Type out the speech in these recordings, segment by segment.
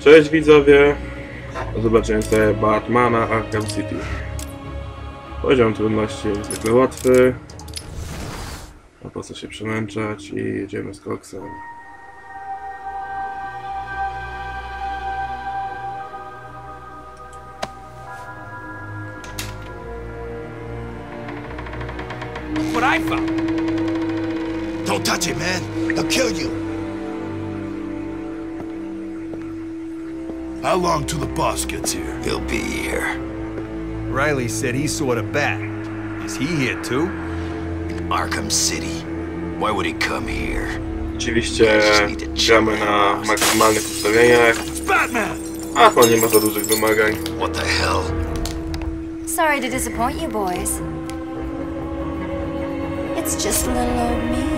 Cześć widzowie! Zobaczymy sobie Batmana Arkham City. Poziom trudności jest zwykle łatwy. A po co się przemęczać i jedziemy z koksem. what I found. Don't touch it, man. They'll kill you. Long till the boss gets here? He'll be here. Riley said he saw the bat. Is he here too? Arkham City. Why would he come here? Oczywiście gramy na maksymalnych ustawieniach, It's Batman! a to nie ma za dużych wymagań. What the hell? Sorry to disappoint you boys. It's just little old me.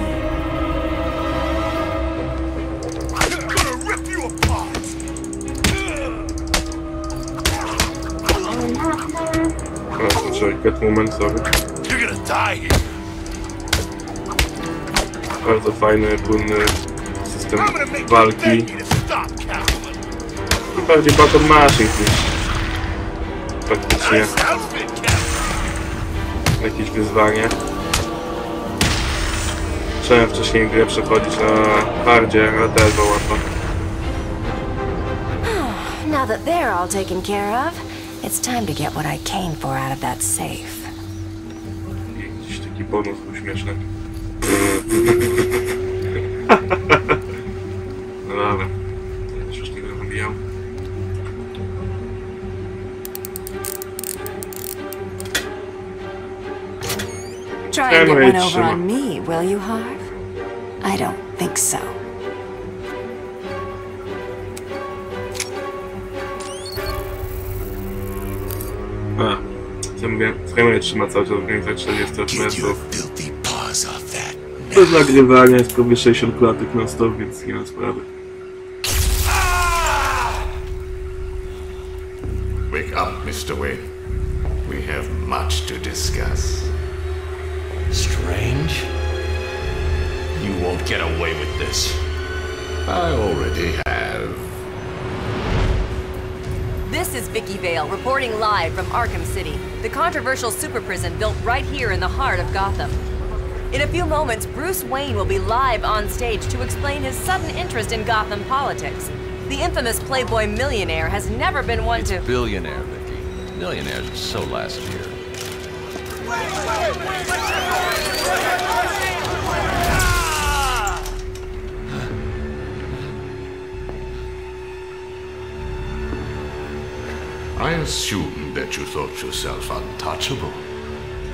Sorry, cut moment, sorry. You're gonna die here. Bardzo fajny, płynny system I'm gonna make you walki. beg me to stop, Catwoman. I bardziej button mashing niż faktycznie Nice outfit, Catwoman. jakieś wyzwanie. Chciałem wcześniej grę przechodzić na hardzie, ale też było łatwo. Now that they're all taken care of, it's time to get what I came for out of that safe. Jakiś taki bonus był. No dobra. Ja już tego nabijam. Try and get one over on me, will you, Harv? I don't think so. A, co mówię, Framerate trzyma cały czas w granicach 40 Get fps. filthy paws off. Bez nagrywania jest prawie 60 klatek non stop, więc nie ma sprawy. Wake up, Mr. Wayne. We have much to discuss. Strange? You won't get away with this. I already have. This is Vicki Vale reporting live from Arkham City, the controversial super prison built right here in the heart of Gotham. In a few moments, Bruce Wayne will be live on stage to explain his sudden interest in Gotham politics. The infamous Playboy millionaire has never been one to. Billionaire, Vicki. Millionaires are so last year. I assume that you thought yourself untouchable.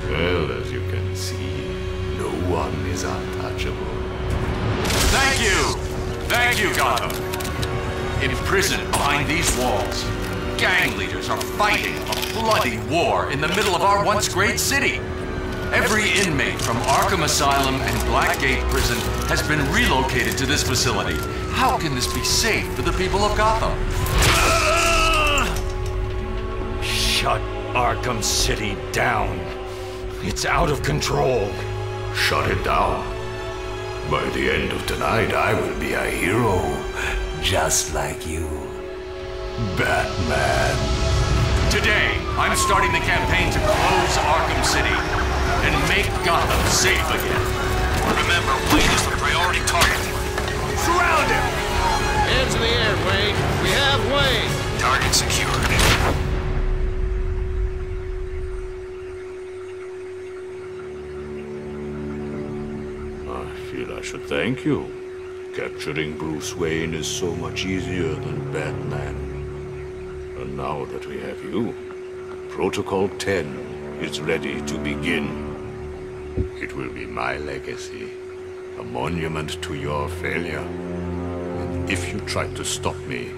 Well, as you can see, no one is untouchable. Thank you! Thank you, Gotham! Imprisoned behind these walls, gang leaders are fighting a bloody war in the middle of our once great city. Every inmate from Arkham Asylum and Blackgate Prison has been relocated to this facility. How can this be safe for the people of Gotham? Shut Arkham City down. It's out of control. Shut it down. By the end of tonight, I will be a hero, just like you. Batman. Today, I'm starting the campaign to close Arkham City and make Gotham safe again. Remember, Wayne is the priority target. Surround him! Hands in the air, Wayne. We have Wayne. Target secured. I feel I should thank you. Capturing Bruce Wayne is so much easier than Batman. And now that we have you, Protocol 10 is ready to begin. It will be my legacy, a monument to your failure. And if you try to stop me,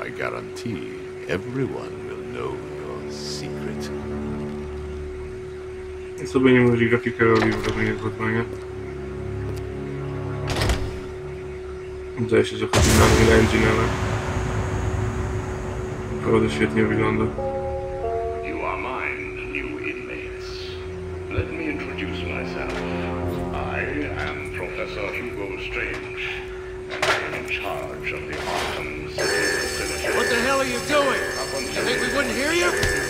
I guarantee everyone will know your secret. Sobie nie mówi grafika robi wrażenie z Batmania. Wydaje się, że chodzi na Unreal Engine, ale naprawdę świetnie wygląda. You are mine, new inmates. Let me introduce myself. I am Professor Hugo Strange, and I am in charge of the Arkham City Facility. are you doing? You think we wouldn't hear you?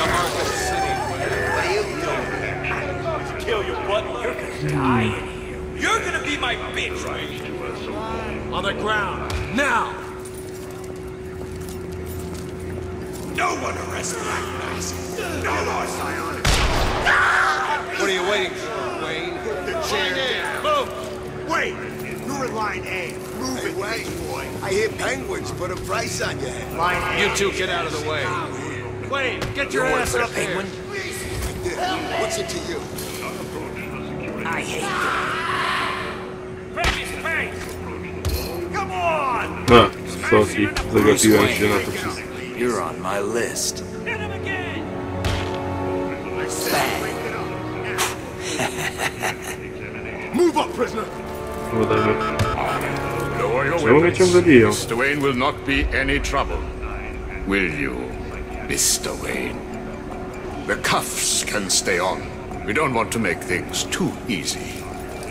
Welcome to Arkham City. Kill your butler. You're gonna die in here. You're gonna be my bitch, right? On the ground, now! No one arrest Black Mask. No more psionic. What are you waiting for, Wayne? The chair. Move! Wait! You're in line A. Move it, Wayne. boy. I hear Penguin's put a price on your head. You two get out of the way. Wayne, get your ass up here. Please. What's it to you? I hate them. Come on! A, soki, zagapiłem się na to wszystko. You're on my list. Hit him again! Move up, prisoner! Whatever. Lower your Czemu mnie ciągle biją? Mr. Wayne will not be any trouble. Will you, Mr. Wayne? The cuffs can stay on. We don't want to make things too easy,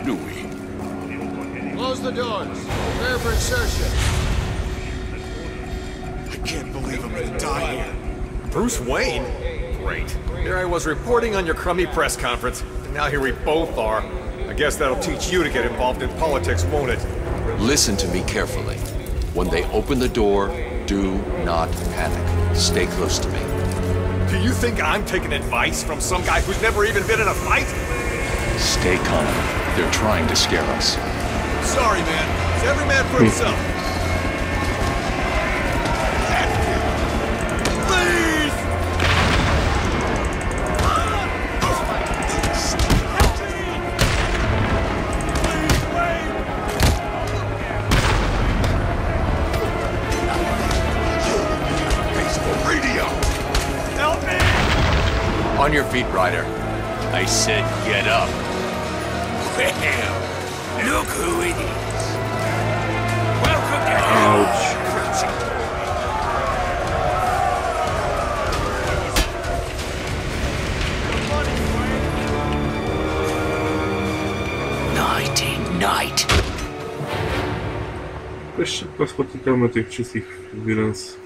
do we? Close the doors. Prepare for insertion. I can't believe I'm gonna die here. Bruce Wayne? Great. Here I was reporting on your crummy press conference, and now here we both are. I guess that'll teach you to get involved in politics, won't it? Listen to me carefully. When they open the door, do not panic. Stay close to me. Do you think I'm taking advice from some guy who's never even been in a fight? Stay calm. They're trying to scare us. Sorry, man. It's every man for himself. On your feet, Ryder. I said get up. Well, look who it is. Welcome to Ouch. Nighty night. Dość szybko spotykamy tych wszystkich villains.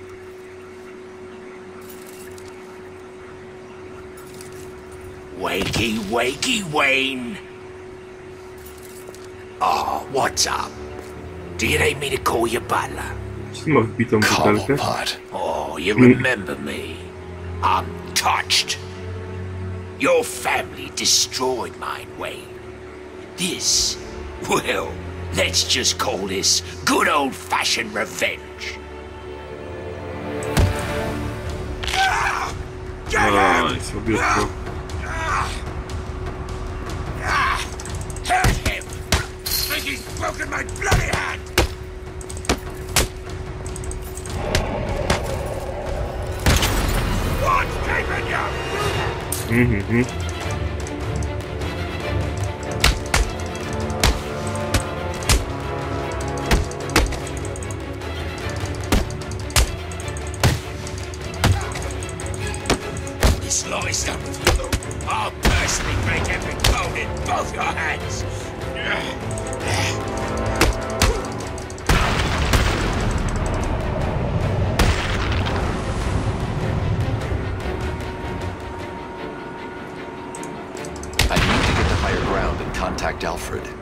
Wakey, wakey, Wayne. Oh, what's up? Do you need me to call you butler? Czy ma wbitą butelkę? Oh, you hmm. remember me. I'm touched. Your family destroyed mine, Wayne. This, well, let's just call this good old-fashioned revenge. Aj, słabiutko. Hurt he's broken my bloody hand! What's keeping you? Mhm, Alfred.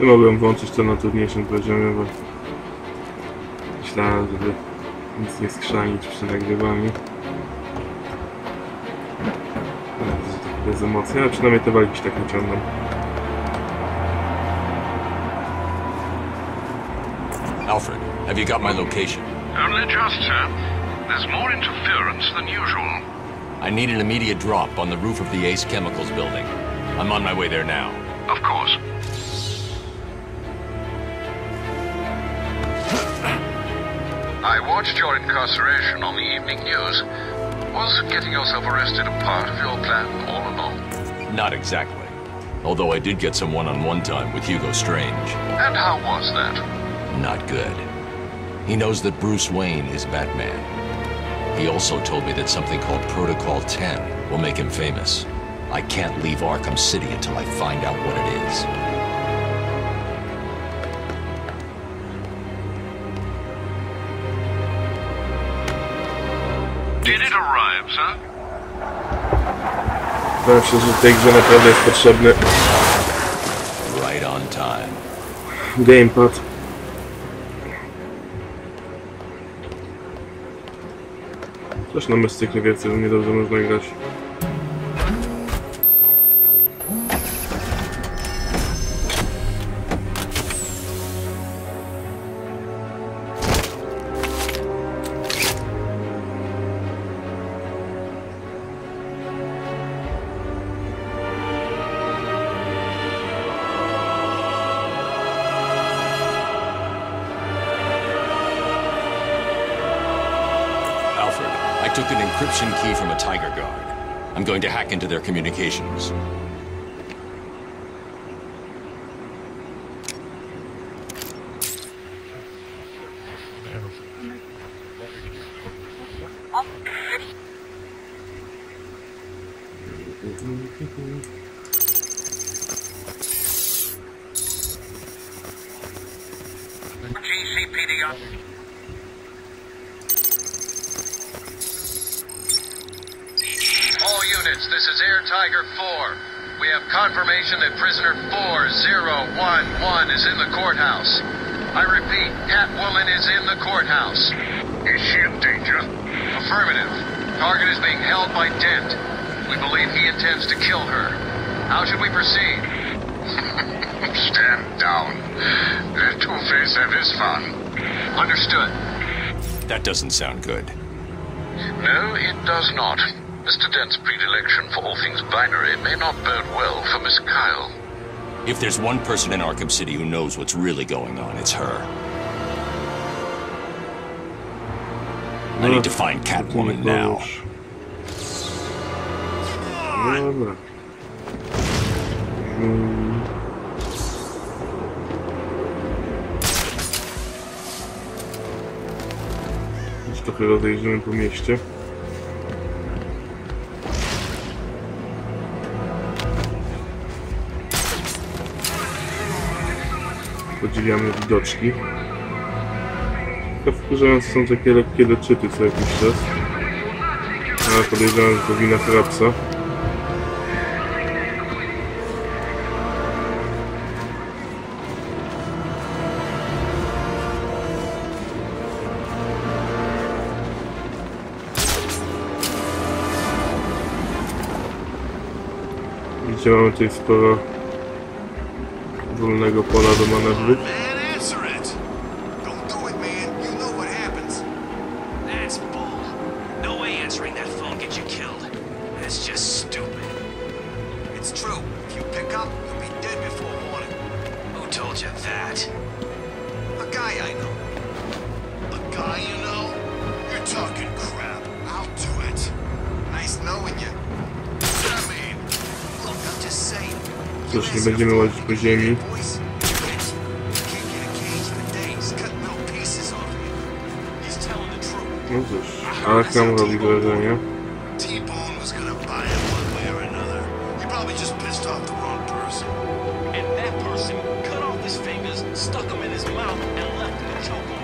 Nie mogłem włączyć to na trudniejszym poziomie, bo myślałem, żeby nic nie skrzanić przy nagrywaniu. Bardzo tak Bez emocji, ale przynajmniej te walki się tak nie ciągną. Alfred, have you got my location? Only just, sir. There's more interference than usual. I need an immediate drop on the roof of the Ace Chemicals building. I'm on my way there now. Of course. I watched your incarceration on the evening news. Was getting yourself arrested a part of your plan all along? Not exactly. Although I did get some one-on-one time with Hugo Strange. And how was that? Not good. He knows that Bruce Wayne is Batman. He also told me that something called Protocol 10 will make him famous. I can't leave Arkham City until I find out what it is. Did it arrive, sir? Wydaje mi się, że w tej grze naprawdę Right on time. gamepad. Też na mystykę więcej, że nie dobrze można grać. I took an encryption key from a Tyger Guard. I'm going to hack into their communications. Courthouse. I repeat, Catwoman is in the courthouse. Is she in danger? Affirmative. Target is being held by Dent. We believe he intends to kill her. How should we proceed? Stand down. Let Two-Face have his fun. Understood. That doesn't sound good. No, it does not. Mr. Dent's predilection for all things binary may not bode well for Miss Kyle. If there's one person in Arkham City who knows what's really going on, it's her. I need to find Catwoman now. Już trochę rozejrzymy po mieście. Podziwiamy widoczki. Trochę wkurzające są takie lekkie leczyty co jakiś czas. Ale podejrzewam, że to wina Frapsa. Widzicie, mamy tutaj sporo wolnego pola do manewru. Little pieces off me. He's telling the truth. No cóż, Arkham robi wrażenie. T-Bone was gonna buy him one way or another. He probably just pissed off the wrong person. And that person cut off his fingers, stuck them in his mouth, and left him to choke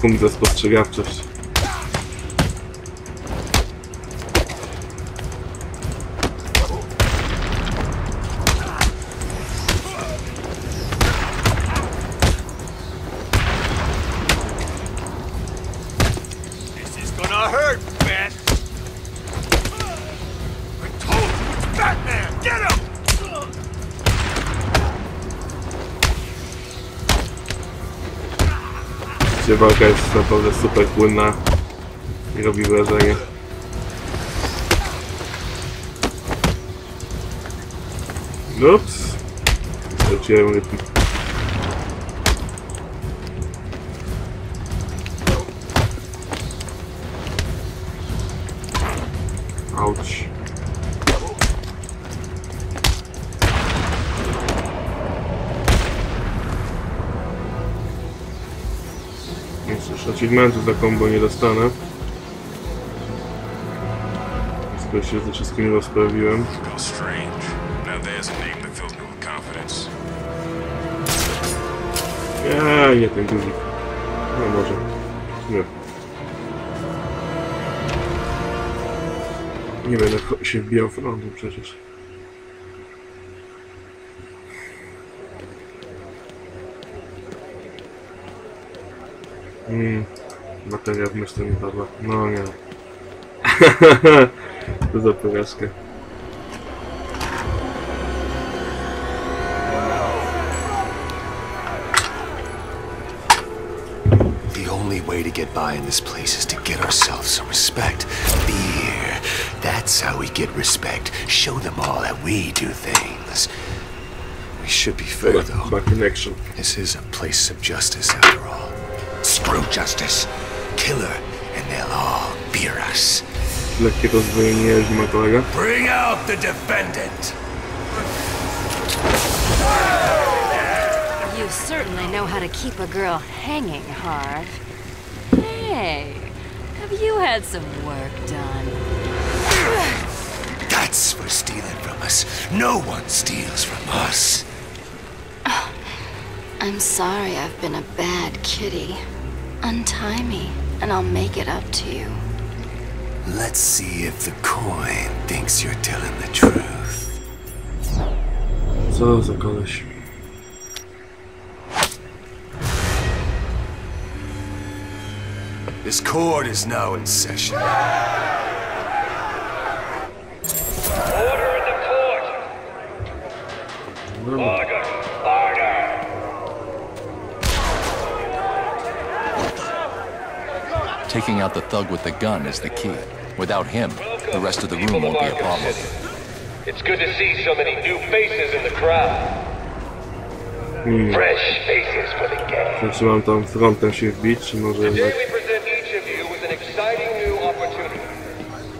Punkt za spostrzegawczość. Walka jest naprawdę super płynna i robi wrażenie. Ups. Straciłem rytm. Achievementu za combo nie dostanę. Skoro się ze wszystkimi rozprawiłem. Nie, nie ten guzik. No może. Nie. Nie będę się wbijał w lądu przecież. Mm, myśli mi padła. No nie. to za porażkę. The only way to get by in this place is to get ourselves some respect. Fear. That's how we get respect. Show them all that we do things. We should be fair, though. Back in action. This is a place of justice, after all. Screw justice. Kill her, and they'll all fear us. Lekkie rozdwojenie jeździ ma kolega. Bring out the defendant. You certainly know how to keep a girl hanging, Harv. Hey, have you had some work done? That's for stealing from us. No one steals from us. Oh, I'm sorry I've been a bad kitty. Untie me, and I'll make it up to you. Let's see if the coin thinks you're telling the truth. So Co za koleś. This court is now in session. Order in the court! Order! Order! Taking out the thug with the gun is the key. Without him, the rest of the room won't be a problem. It's good to see so many new faces in the crowd. Hmm. Fresh faces for the gang. Czy mam tam frontem się wbić, czy może Today jednak we present each of you with an exciting new opportunity.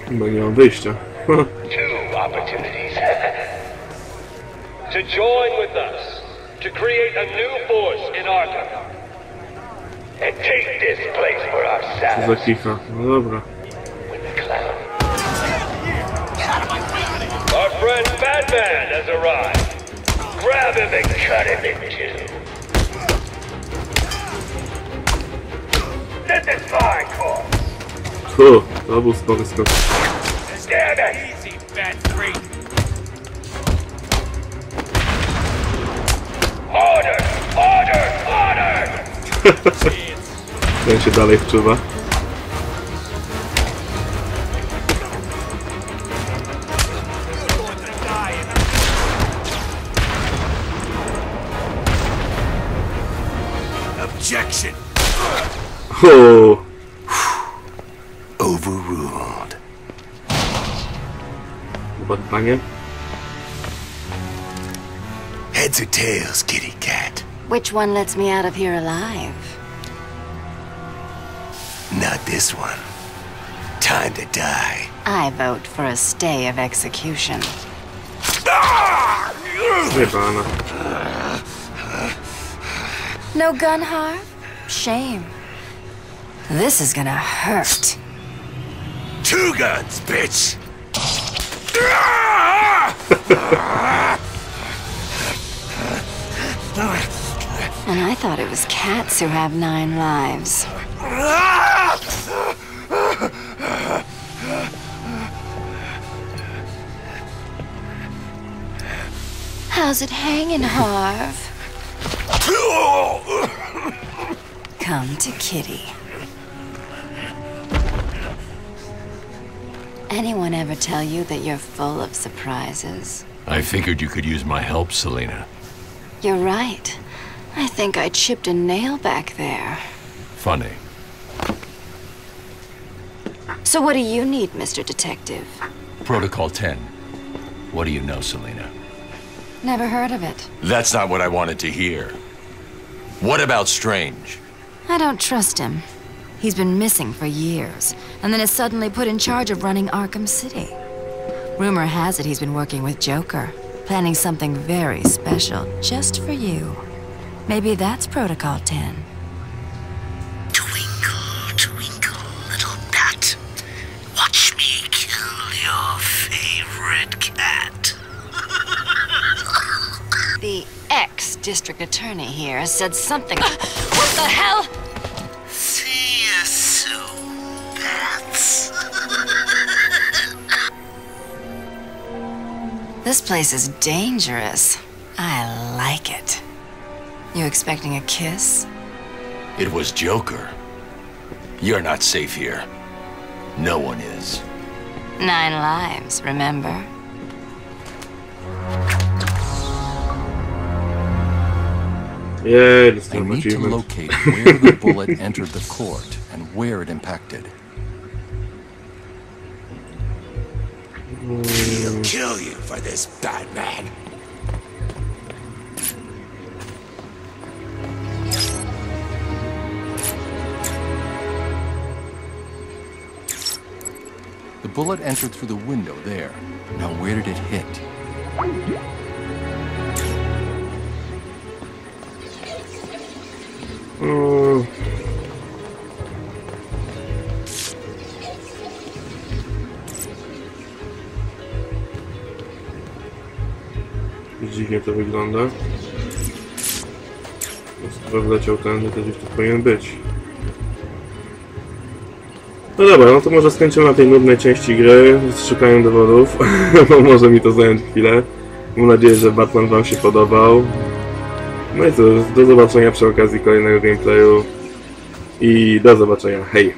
chyba nie mam wyjścia. Two opportunities. to join with us, to create a new force in Arkham. And take this place for Co ourselves. za kicha. No dobra. Our friend Batman has arrived. Grab him and cut him in two. This is my call. Fu, to był spory skok. Stand it. Easy, Bat. Order! Order! Order! Ten się dalej wczuwa. Objection! O, Overruled. chyba panie. Heads or tails, kitty cat? Which one lets me out of here alive? Not this one. Time to die. I vote for a stay of execution. Jebana. No gun, Harv? Shame. This is gonna hurt. Two guns, bitch! And I thought it was cats who have nine lives. How's it hanging, Harv? Come to Kitty. Anyone ever tell you that you're full of surprises? I figured you could use my help, Selina. You're right. I think I chipped a nail back there. Funny. So what do you need, Mr. Detective? Protocol 10. What do you know, Selina? Never heard of it. That's not what I wanted to hear. What about Strange? I don't trust him. He's been missing for years, and then is suddenly put in charge of running Arkham City. Rumor has it he's been working with Joker, planning something very special just for you. Maybe that's Protocol 10. The ex-district attorney here said something... what the hell? See you soon, bats. This place is dangerous. I like it. You expecting a kiss? It was Joker. You're not safe here. No one is. Nine lives, remember? Yeah, just I need to locate where the bullet entered the court and where it impacted. He'll kill you for this, Batman. The bullet entered through the window there. Now where did it hit? Dziwnie to wygląda. Chyba wleciał ten, to gdzieś tu powinien być. No dobra, no to może skończymy na tej nudnej części gry z szukaniem dowodów, bo może mi to zająć chwilę. Mam nadzieję, że Batman wam się podobał. No i cóż, do zobaczenia przy okazji kolejnego gameplayu i do zobaczenia, hej!